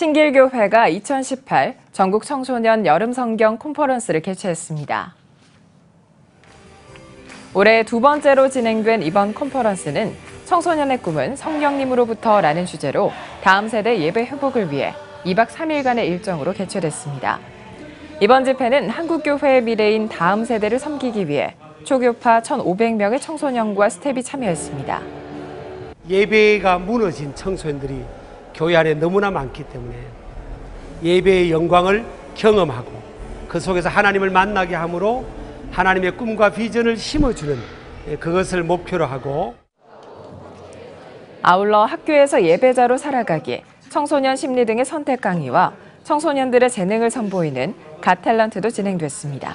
신길교회가 2018 전국 청소년 여름 성경 콘퍼런스를 개최했습니다. 올해 두 번째로 진행된 이번 콘퍼런스는 청소년의 꿈은 성령님으로부터 라는 주제로 다음 세대 예배 회복을 위해 2박 3일간의 일정으로 개최됐습니다. 이번 집회는 한국교회의 미래인 다음 세대를 섬기기 위해 초교파 1,500명의 청소년과 스텝이 참여했습니다. 예배가 무너진 청소년들이 교회 안에 너무나 많기 때문에 예배의 영광을 경험하고 그 속에서 하나님을 만나게 함으로 하나님의 꿈과 비전을 심어주는 그것을 목표로 하고 아울러 학교에서 예배자로 살아가기, 청소년 심리 등의 선택 강의와 청소년들의 재능을 선보이는 갓탤런트도 진행됐습니다.